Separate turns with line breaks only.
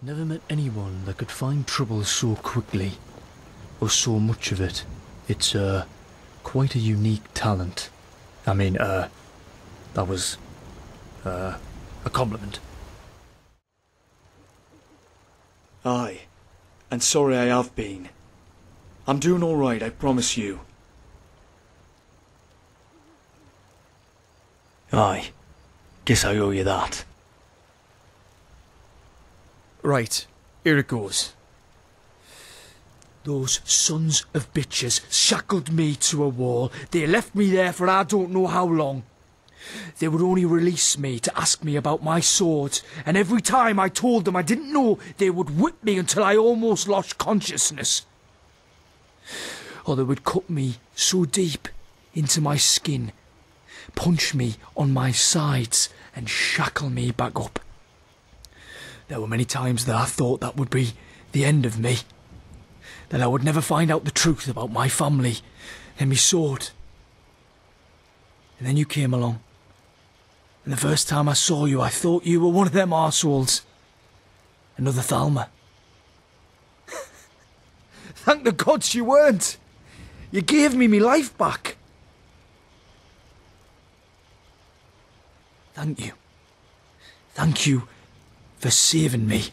Never met anyone that could find trouble so quickly, or so much of it. It's, uh, quite a unique talent. I mean, uh, that was, uh, a compliment.
Aye, and sorry I have been. I'm doing all right, I promise you. Aye, guess I owe you that.
Right, here it goes. Those sons of bitches shackled me to a wall. They left me there for I don't know how long. They would only release me to ask me about my sword, and every time I told them I didn't know, they would whip me until I almost lost consciousness. Or they would cut me so deep into my skin, punch me on my sides, and shackle me back up. There were many times that I thought that would be the end of me. That I would never find out the truth about my family and my sword. And then you came along. And the first time I saw you, I thought you were one of them arseholes. Another Thalmor. Thank the gods you weren't. You gave me my life back. Thank you. Thank you for saving me.